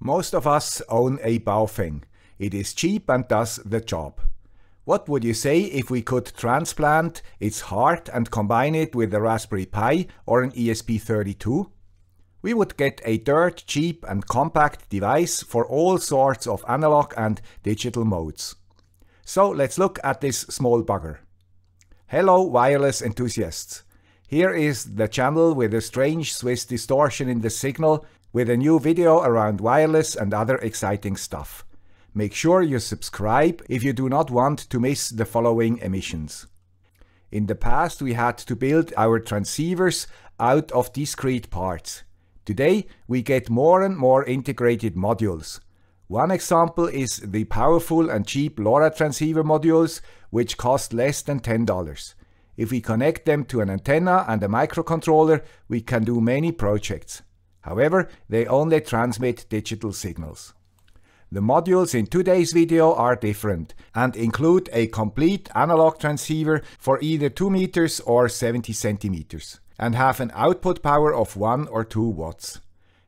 Most of us own a Baofeng. It is cheap and does the job. What would you say if we could transplant its heart and combine it with a Raspberry Pi or an ESP32? We would get a dirt cheap and compact device for all sorts of analog and digital modes. So let's look at this small bugger. Hello wireless enthusiasts. Here is the channel with a strange Swiss distortion in the signal with a new video around wireless and other exciting stuff. Make sure you subscribe if you do not want to miss the following emissions. In the past we had to build our transceivers out of discrete parts. Today we get more and more integrated modules. One example is the powerful and cheap LoRa transceiver modules which cost less than $10. If we connect them to an antenna and a microcontroller, we can do many projects. However, they only transmit digital signals. The modules in today's video are different and include a complete analog transceiver for either 2 meters or 70 centimeters and have an output power of 1 or 2 watts.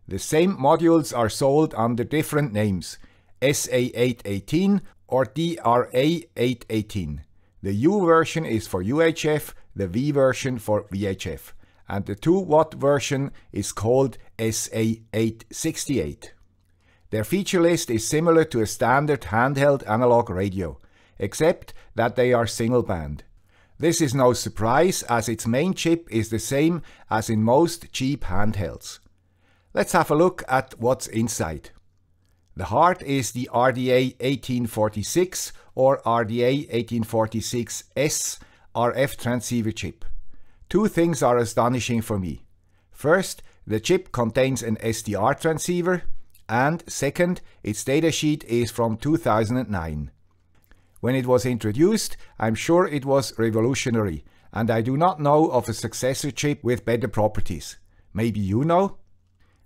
The same modules are sold under different names SA818 or DRA818. The U version is for UHF, the V version for VHF, and the 2 watt version is called SA868. Their feature list is similar to a standard handheld analog radio, except that they are single band. This is no surprise as its main chip is the same as in most cheap handhelds. Let's have a look at what's inside. The heart is the RDA 1846 or RDA 1846S RF transceiver chip. Two things are astonishing for me. First, the chip contains an SDR transceiver, and second, its datasheet is from 2009. When it was introduced, I'm sure it was revolutionary, and I do not know of a successor chip with better properties. Maybe you know?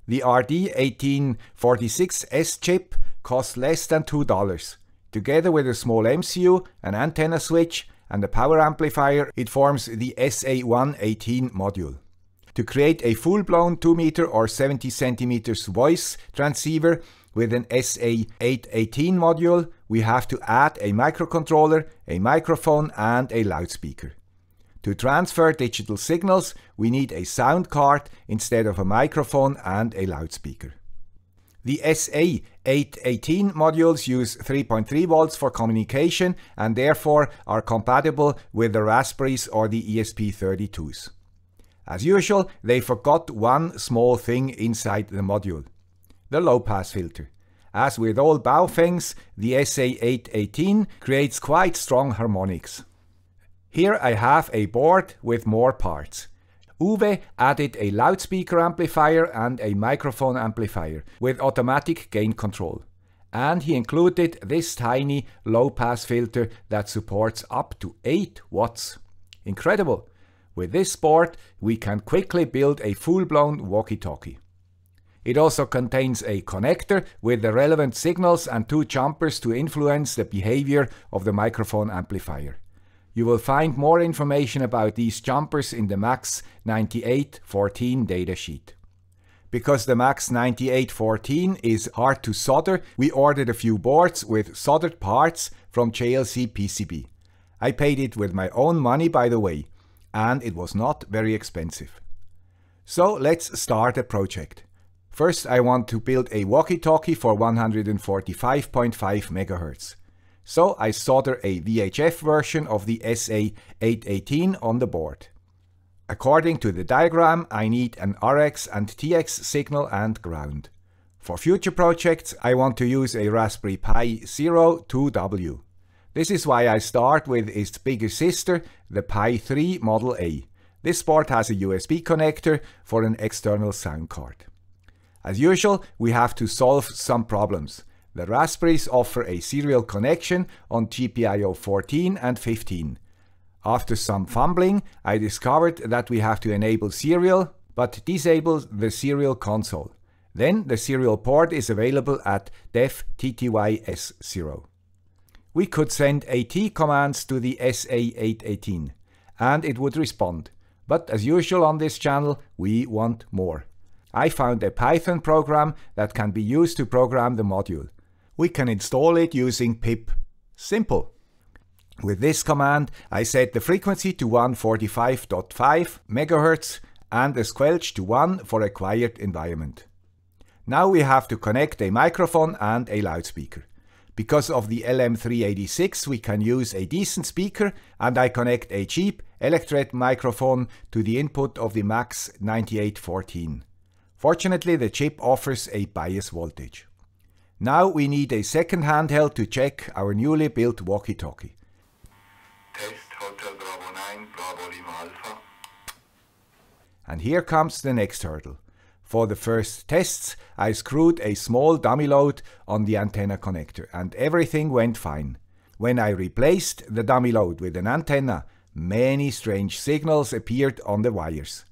The RDA1846S chip costs less than $2. Together with a small MCU, an antenna switch, and a power amplifier, it forms the SA818 module. To create a full-blown 2 meter or 70 centimeters voice transceiver with an SA818 module, we have to add a microcontroller, a microphone and a loudspeaker. To transfer digital signals, we need a sound card instead of a microphone and a loudspeaker. The SA818 modules use 3.3 volts for communication and therefore are compatible with the Raspberries or the ESP32s. As usual, they forgot one small thing inside the module. The low-pass filter. As with all Baofengs, the SA818 creates quite strong harmonics. Here I have a board with more parts. Uwe added a loudspeaker amplifier and a microphone amplifier with automatic gain control. And he included this tiny low-pass filter that supports up to 8 watts. Incredible! With this board, we can quickly build a full-blown walkie-talkie. It also contains a connector with the relevant signals and two jumpers to influence the behavior of the microphone amplifier. You will find more information about these jumpers in the MAX 9814 datasheet. Because the MAX 9814 is hard to solder, we ordered a few boards with soldered parts from JLC PCB. I paid it with my own money by the way, and it was not very expensive. So let's start a project. First I want to build a walkie-talkie for 145.5 MHz. So I solder a VHF version of the SA818 on the board. According to the diagram, I need an RX and TX signal and ground. For future projects, I want to use a Raspberry Pi Zero 2W. This is why I start with its bigger sister, the Pi 3 Model A. This board has a USB connector for an external sound card. As usual, we have to solve some problems. The Raspberries offer a serial connection on GPIO 14 and 15. After some fumbling, I discovered that we have to enable serial, but disable the serial console. Then the serial port is available at dev ttyS0. We could send AT commands to the SA818 and it would respond. But as usual on this channel, we want more. I found a Python program that can be used to program the module. We can install it using pip. Simple. With this command, I set the frequency to 145.5 MHz and the squelch to 1 for a quiet environment. Now we have to connect a microphone and a loudspeaker. Because of the LM386 we can use a decent speaker and I connect a cheap Electret microphone to the input of the MAX 9814. Fortunately the chip offers a bias voltage. Now we need a second handheld to check our newly built walkie-talkie. Test Hotel Bravo 9, Bravo Lima Alpha. And here comes the next hurdle. For the first tests, I screwed a small dummy load on the antenna connector and everything went fine. When I replaced the dummy load with an antenna, many strange signals appeared on the wires.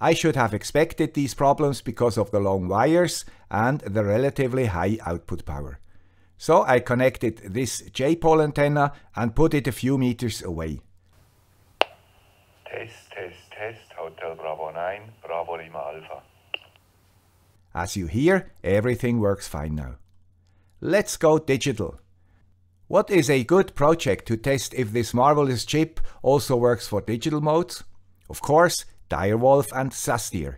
I should have expected these problems because of the long wires and the relatively high output power. So I connected this J-pole antenna and put it a few meters away. Test, test, test, Hotel Bravo 9, Bravo Lima Alpha. As you hear, everything works fine now. Let's go digital. What is a good project to test if this marvelous chip also works for digital modes? Of course, Direwolf and Xastir.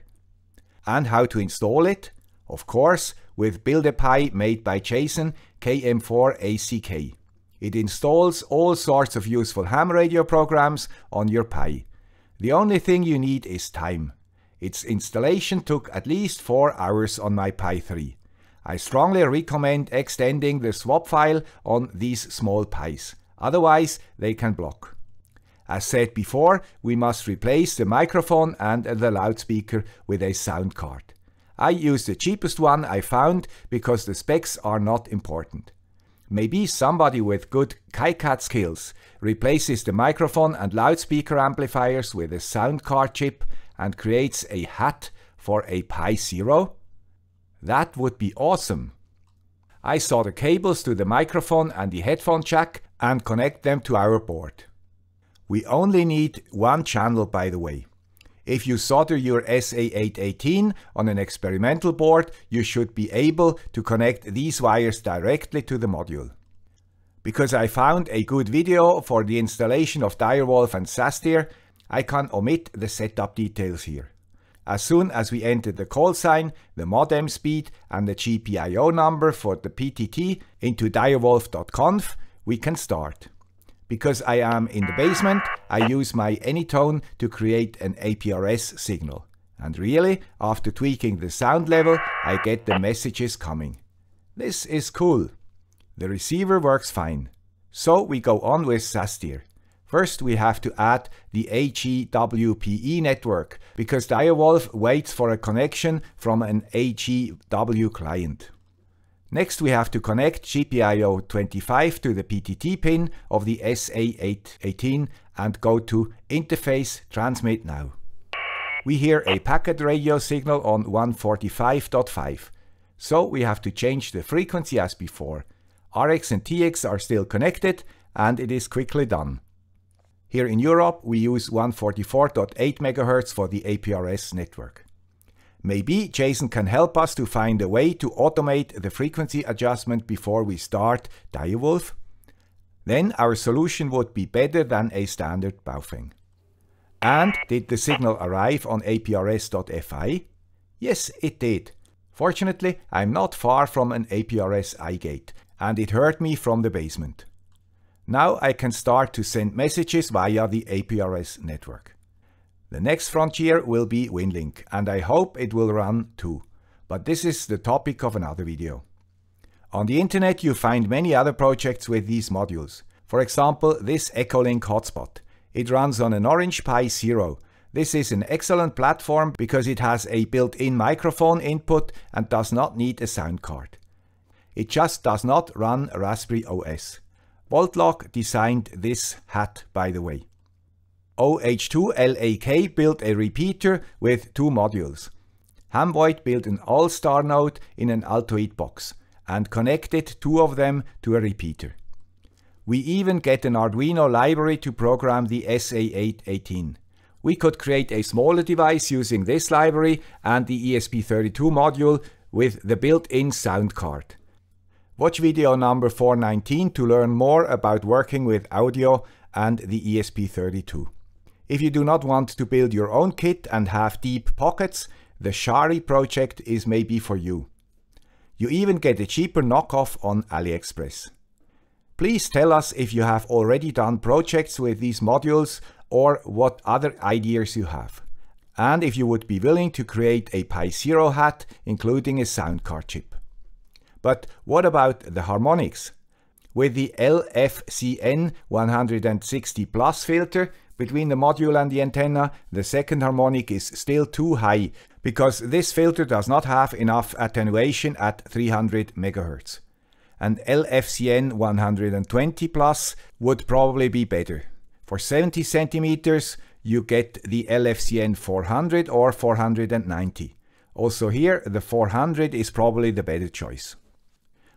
And how to install it? Of course, with Build-A-Pi made by Jason KM4ACK. It installs all sorts of useful ham radio programs on your Pi. The only thing you need is time. Its installation took at least 4 hours on my Pi 3. I strongly recommend extending the swap file on these small Pis, otherwise they can block. As said before, we must replace the microphone and the loudspeaker with a sound card. I use the cheapest one I found because the specs are not important. Maybe somebody with good KiCad skills replaces the microphone and loudspeaker amplifiers with a sound card chip and creates a hat for a Pi Zero? That would be awesome. I saw the cables to the microphone and the headphone jack and connect them to our board. We only need one channel by the way. If you solder your SA818 on an experimental board, you should be able to connect these wires directly to the module. Because I found a good video for the installation of Direwolf and Xastir, I can omit the setup details here. As soon as we enter the call sign, the modem speed and the GPIO number for the PTT into direwolf.conf, we can start. Because I am in the basement, I use my Anytone to create an APRS signal. And really, after tweaking the sound level, I get the messages coming. This is cool. The receiver works fine. So we go on with Xastir. First we have to add the AGWPE network, because Direwolf waits for a connection from an AGW client. Next we have to connect GPIO 25 to the PTT pin of the SA818 and go to Interface Transmit Now. We hear a packet radio signal on 145.5, so we have to change the frequency as before. RX and TX are still connected and it is quickly done. Here in Europe we use 144.8 MHz for the APRS network. Maybe Jason can help us to find a way to automate the frequency adjustment before we start Direwolf? Then our solution would be better than a standard Baofeng. And did the signal arrive on APRS.FI? Yes, it did. Fortunately, I'm not far from an APRS iGate, and it heard me from the basement. Now I can start to send messages via the APRS network. The next frontier will be WinLink, and I hope it will run too. But this is the topic of another video. On the internet you find many other projects with these modules. For example, this Echolink hotspot. It runs on an Orange Pi Zero. This is an excellent platform because it has a built-in microphone input and does not need a sound card. It just does not run Raspberry OS. Voltlog designed this hat by the way. OH2LAK built a repeater with two modules. HamVoip built an AllStar node in an Altoid box and connected two of them to a repeater. We even get an Arduino library to program the SA818. We could create a smaller device using this library and the ESP32 module with the built-in sound card. Watch video number 419 to learn more about working with audio and the ESP32. If you do not want to build your own kit and have deep pockets, the Shari project is maybe for you. You even get a cheaper knockoff on AliExpress. Please tell us if you have already done projects with these modules or what other ideas you have. And if you would be willing to create a Pi Zero hat including a sound card chip. But what about the harmonics? With the LFCN 160 Plus filter between the module and the antenna, the second harmonic is still too high because this filter does not have enough attenuation at 300 MHz. And LFCN 120 Plus would probably be better. For 70 centimeters, you get the LFCN 400 or 490. Also here, the 400 is probably the better choice.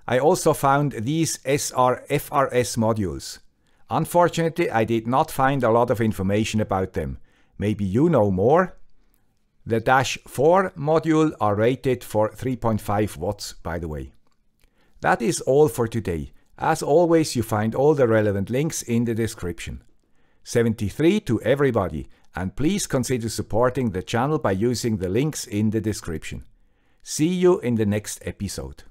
I also found these SR-FRS modules. Unfortunately, I did not find a lot of information about them. Maybe you know more? The Dash 4 module are rated for 3.5 watts, by the way. That is all for today. As always, you find all the relevant links in the description. 73 to everybody, and please consider supporting the channel by using the links in the description. See you in the next episode.